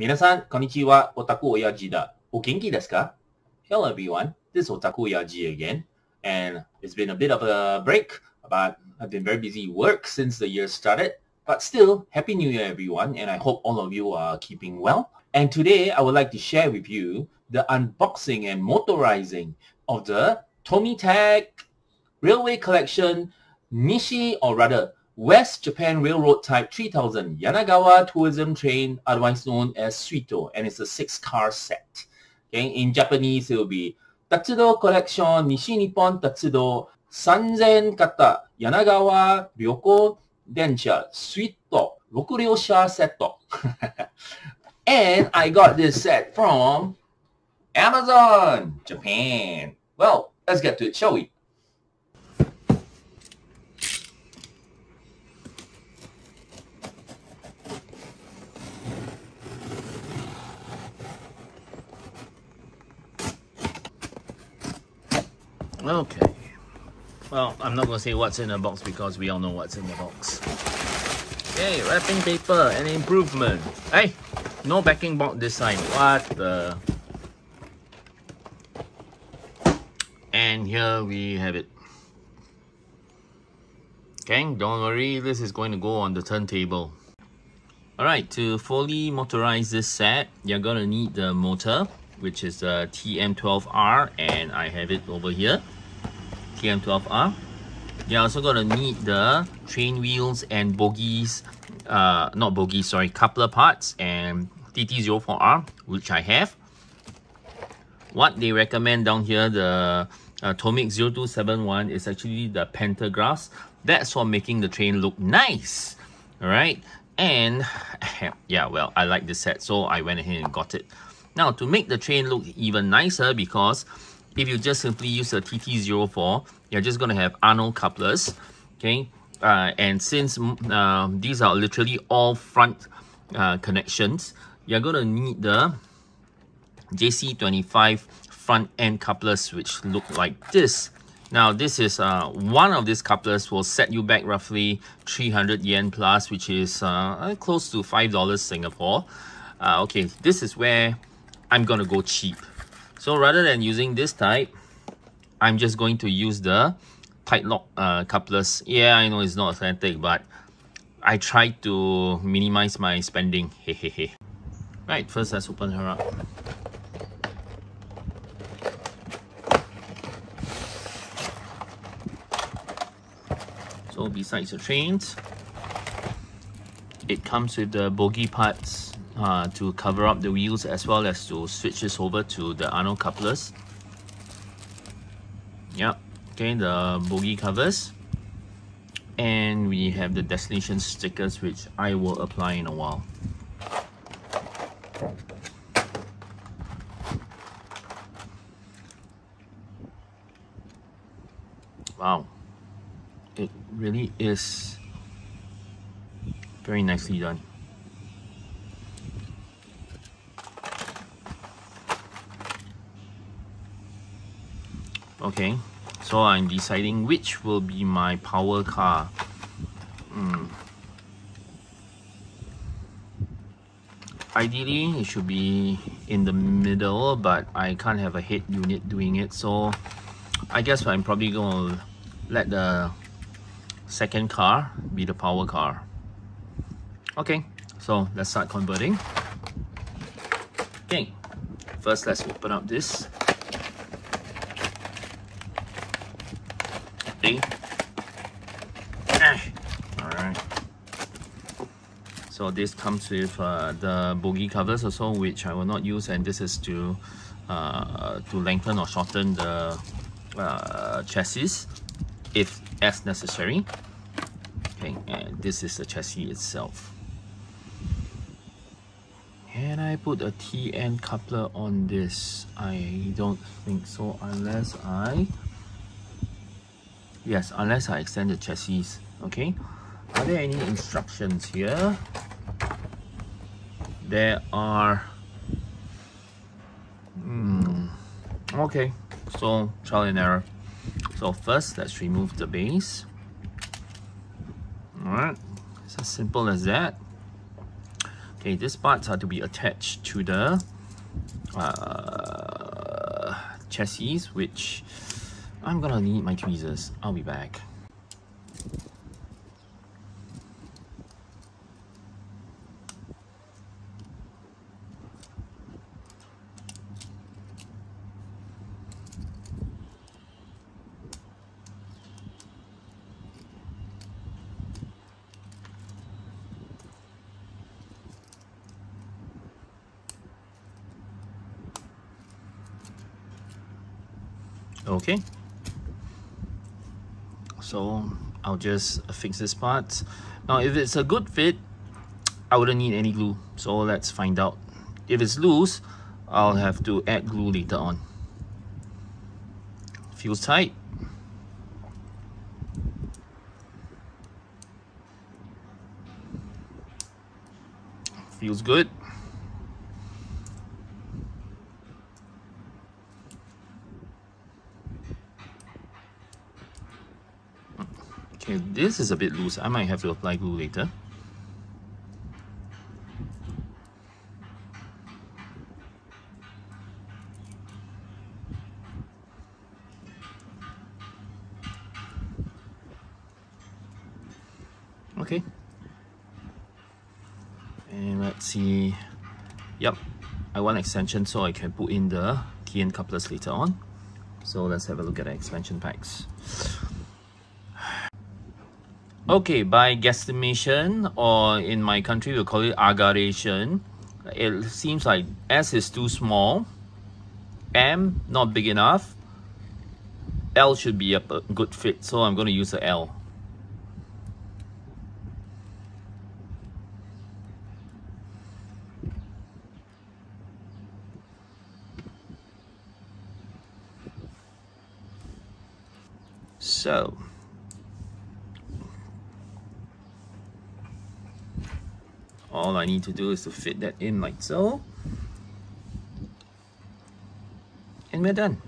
Minasan, konnichiwa, otaku oyaji da. O desu ka? Hello everyone, this is otaku oyaji again. And it's been a bit of a break, but I've been very busy work since the year started. But still, Happy New Year everyone, and I hope all of you are keeping well. And today, I would like to share with you the unboxing and motorizing of the Tomytec Railway Collection Nishi, or rather, West Japan Railroad Type 3000 Yanagawa Tourism Train, otherwise known as Suito, and it's a six-car set. Okay, in Japanese, it will be Tetsudo Collection Nishi Nippon Tetsudo Sanzen Kata Yanagawa Ryoko Densha Suito Rokuryosha Seto. and I got this set from Amazon Japan. Well, let's get to it, shall we? Okay. Well, I'm not going to say what's in the box because we all know what's in the box. Okay, wrapping paper an improvement. Hey, no backing box this time. What the... And here we have it. Okay, don't worry, this is going to go on the turntable. Alright, to fully motorize this set, you're going to need the motor which is the TM12R and I have it over here. TM12R you're also to need the train wheels and bogies uh, not bogies sorry coupler parts and TT04R which I have. What they recommend down here the uh, Tomix 0271 is actually the pantographs. That's for making the train look nice all right and yeah well I like this set so I went ahead and got it now to make the train look even nicer because if you just simply use a TT04, you're just going to have Arnold couplers, okay? Uh, and since uh, these are literally all front uh, connections, you're going to need the JC25 front end couplers which look like this. Now this is uh, one of these couplers will set you back roughly 300 yen plus which is uh, close to $5 Singapore. Uh, okay, this is where I'm gonna go cheap. So rather than using this type, I'm just going to use the tight lock uh, couplers. Yeah, I know it's not authentic, but I try to minimize my spending. Right, first let's open her up. So besides the trains, it comes with the bogie parts uh, to cover up the wheels as well as to switch this over to the Arnold couplers. Yep, okay, the bogie covers. And we have the destination stickers which I will apply in a while. Wow, it really is very nicely done. Okay so I'm deciding which will be my power car. Mm. ideally it should be in the middle but I can't have a head unit doing it so I guess I'm probably to let the second car be the power car. Okay so let's start converting. Okay first let's open up this See? Ah. Alright. So this comes with uh, the bogie covers also, which I will not use, and this is to uh, to lengthen or shorten the uh, chassis if as necessary. Okay, and this is the chassis itself. Can I put a TN coupler on this? I don't think so unless I Yes, unless I extend the chassis. Okay. Are there any instructions here? There are. Hmm. Okay. So trial and error. So first, let's remove the base. Alright. It's as simple as that. Okay, these parts are to be attached to the uh, chassis, which I'm gonna need my tweezers. I'll be back. Okay. So I'll just uh, fix this part. Now if it's a good fit I wouldn't need any glue. So let's find out. If it's loose I'll have to add glue later on. Feels tight. Feels good Okay, this is a bit loose. I might have to apply glue later. Okay. And let's see. Yep, I want extension so I can put in the TN couplers later on. So let's have a look at the expansion packs. Okay, by guesstimation, or in my country we'll call it aggregation, it seems like S is too small, M not big enough, L should be a good fit, so I'm going to use a L. So, all I need to do is to fit that in like so. And we're done.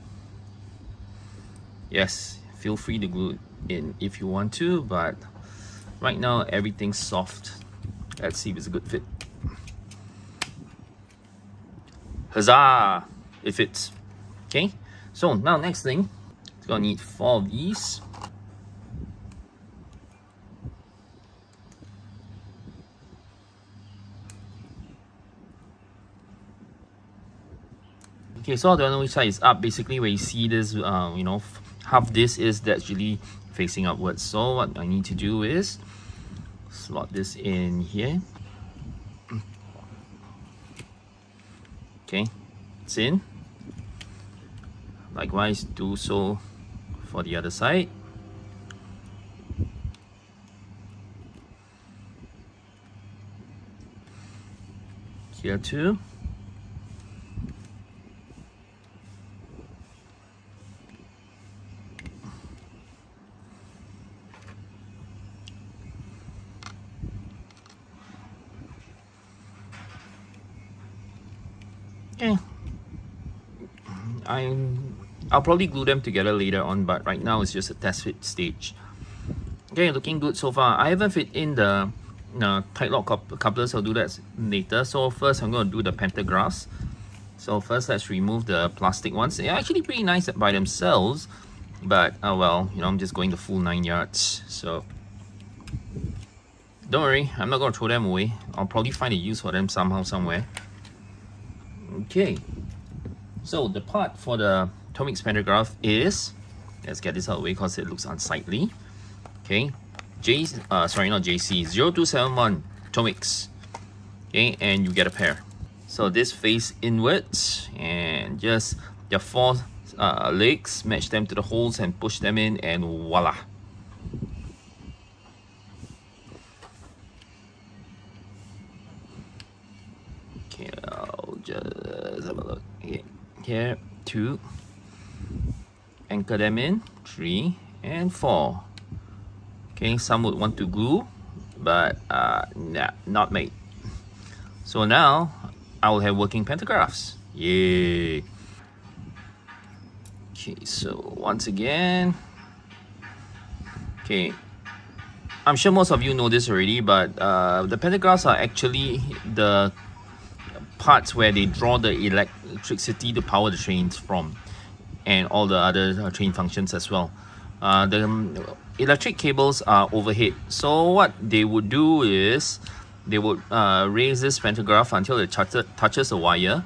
Yes feel free to glue it in if you want to but right now everything's soft. Let's see if it's a good fit. Huzzah it fits. Okay so now next thing it's gonna need four of these Okay, so don't know which side is up. Basically, where you see this, uh, you know, half this is really facing upwards. So what I need to do is slot this in here. Okay, it's in. Likewise, do so for the other side. Here too. I'm I'll probably glue them together later on, but right now it's just a test fit stage. Okay, looking good so far. I haven't fit in the uh, tight lock couplers, I'll do that later. So first I'm going to do the pantographs. So first let's remove the plastic ones. They're actually pretty nice by themselves, but oh well, you know, I'm just going the full nine yards. So don't worry, I'm not going to throw them away. I'll probably find a use for them somehow, somewhere. Okay, so the part for the Tomix pantograph is, let's get this out of the way because it looks unsightly. Okay, J, uh, sorry, not JC, 0271 Tomix. Okay, and you get a pair. So this face inwards and just your four uh, legs, match them to the holes and push them in and voila. Here, two anchor them in three and four. Okay some would want to glue but uh nah, not made. So now I will have working pantographs. Yay. Okay so once again. Okay. I'm sure most of you know this already, but uh, the pantographs are actually the parts where they draw the electricity to power the trains from and all the other uh, train functions as well. Uh, the um, electric cables are overhead. So what they would do is they would uh, raise this pantograph until it touches a wire.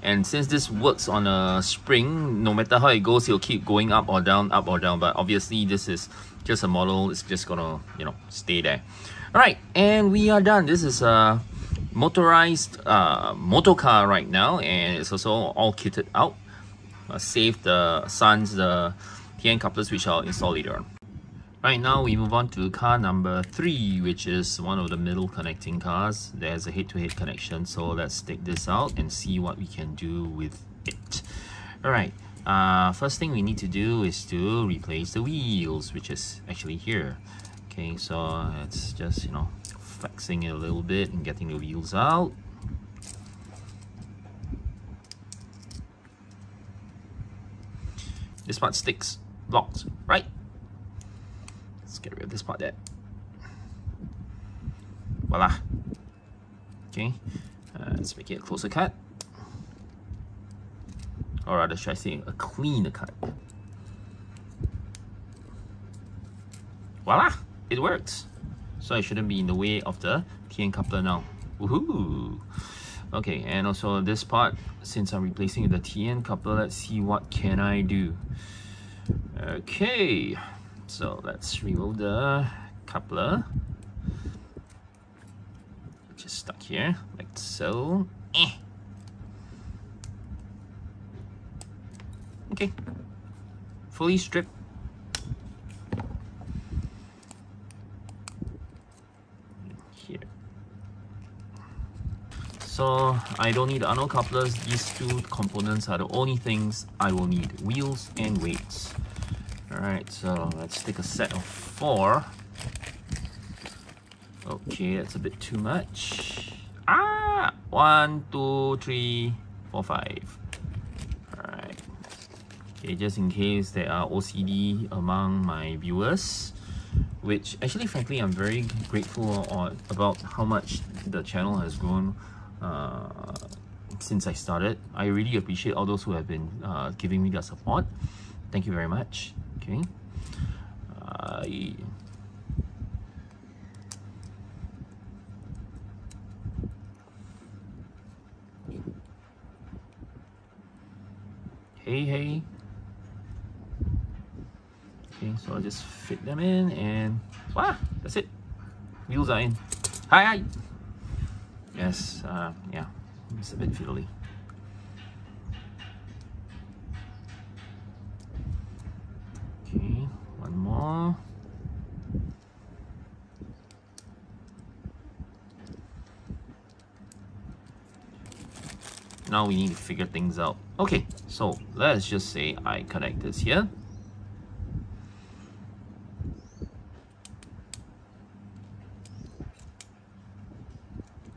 And since this works on a spring, no matter how it goes, it'll keep going up or down, up or down. But obviously this is just a model. It's just gonna, you know, stay there. All right, and we are done. This is a motorized uh, motor car right now, and it's also all kitted out. Uh, save the suns, the TN couplers, which I'll install later on. Right now we move on to car number 3 which is one of the middle connecting cars. There's a head-to-head -head connection so let's take this out and see what we can do with it. Alright, uh, first thing we need to do is to replace the wheels which is actually here. Okay, so it's just, you know, flexing it a little bit and getting the wheels out. This part sticks, locked, right? Let's get rid of this part there. Voila. Okay, uh, let's make it a closer cut. Or rather, should I say a cleaner cut? Voila! It works. So it shouldn't be in the way of the TN coupler now. Woohoo! Okay, and also this part, since I'm replacing the TN coupler, let's see what can I do. Okay, so let's remove the coupler. Just stuck here, like so. Eh. Okay, fully stripped. Here. So I don't need the couplers. These two components are the only things I will need. Wheels and weights. Alright, so let's take a set of four. Okay, that's a bit too much. Ah! One, two, three, four, five. Alright. Okay, just in case there are OCD among my viewers, which actually, frankly, I'm very grateful about how much the channel has grown uh, since I started. I really appreciate all those who have been uh, giving me their support. Thank you very much. Okay. Hey, hey. Okay, so I'll just fit them in and wow, that's it. Wheels are in. Hi, hi. Yes, uh, yeah, it's a bit fiddly. Okay, one more. Now we need to figure things out. Okay, so let's just say I connect this here.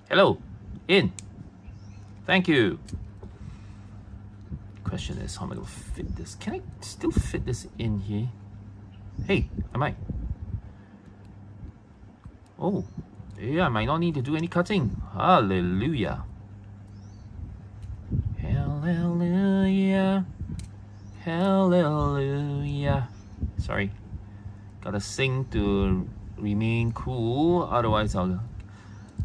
Hello, in. Thank you. Question is, how am I to fit this? Can I still fit this in here? Hey, I might. Oh, yeah, I might not need to do any cutting. Hallelujah. Hallelujah. Hallelujah. Sorry. Gotta sing to remain cool, otherwise I'll...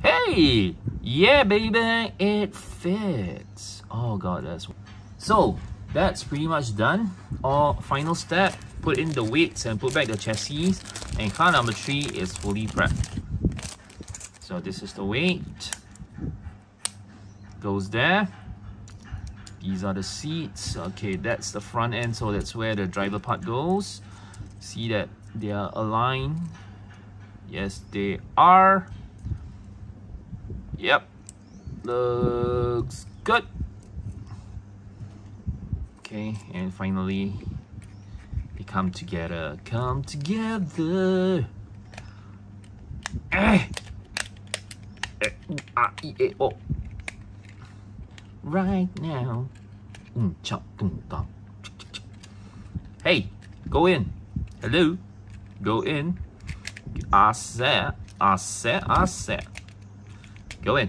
Hey! Yeah, baby! It fits! Oh god, that's... So, that's pretty much done. All final step. Put in the weights and put back the chassis. And car number three is fully prepped. So this is the weight. Goes there. These are the seats. Okay that's the front end. So that's where the driver part goes. See that they are aligned? Yes they are yep looks good okay and finally they come together, come together. Eh. Eh, ah, eh, oh. Right now. Mm, hey, go in. Hello, go in. Asset, asset, asset. Go in.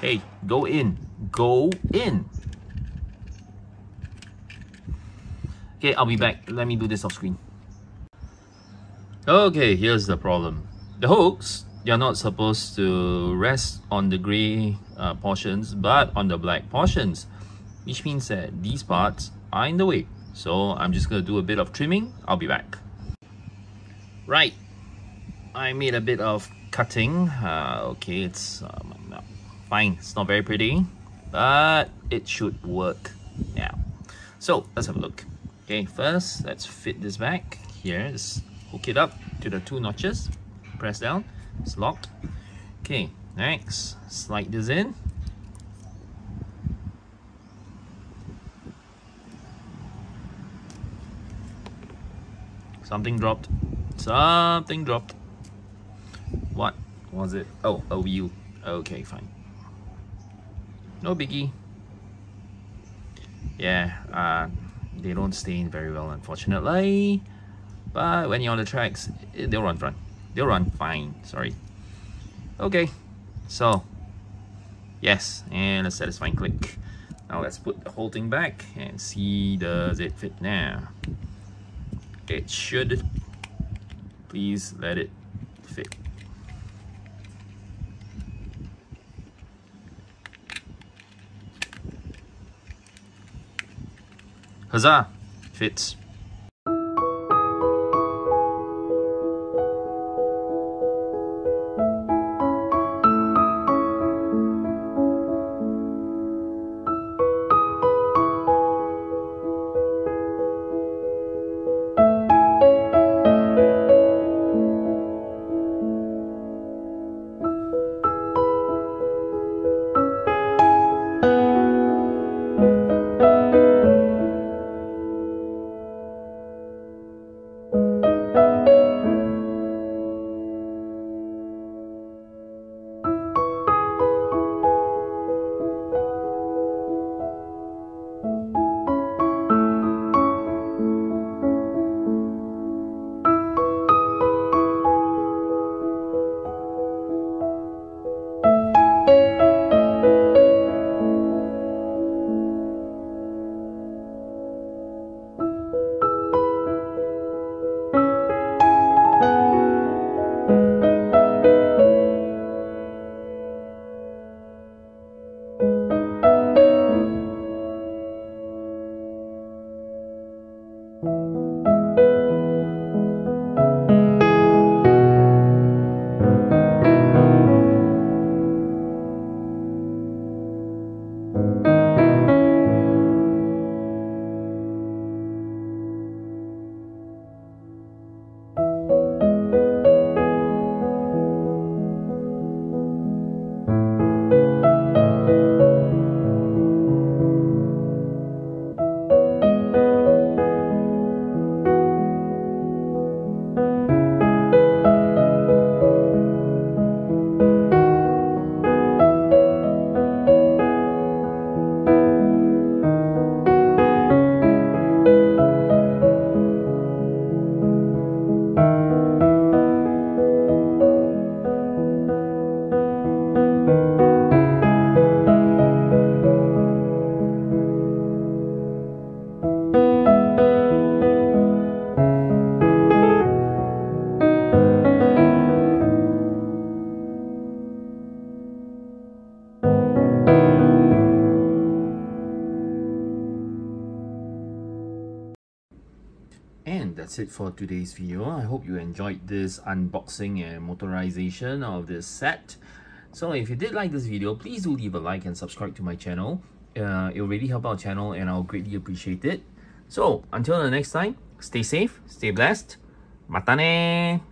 Hey, go in. Go in. Okay, I'll be back. Let me do this off screen. Okay, here's the problem. The hooks, you're not supposed to rest on the gray uh, portions, but on the black portions, which means that these parts are in the way. So I'm just gonna do a bit of trimming. I'll be back. Right, I made a bit of cutting. Uh, okay, it's um, fine. It's not very pretty, but it should work now. So let's have a look. Okay, first let's fit this back here. Just hook it up to the two notches. Press down. It's locked. Okay, next slide this in. Something dropped. Something dropped. What was it? Oh, a wheel. Okay, fine no biggie. Yeah, uh, they don't stain very well, unfortunately. But when you're on the tracks, eh, they'll run fine. They'll run fine, sorry. Okay, so, yes, and a satisfying click. Now let's put the whole thing back and see does it fit now. It should. Please let it fit. Huzzah! Fits. That's it for today's video. I hope you enjoyed this unboxing and motorization of this set. So if you did like this video, please do leave a like and subscribe to my channel. Uh, it will really help our channel and I'll greatly appreciate it. So until the next time, stay safe, stay blessed. Mata ne!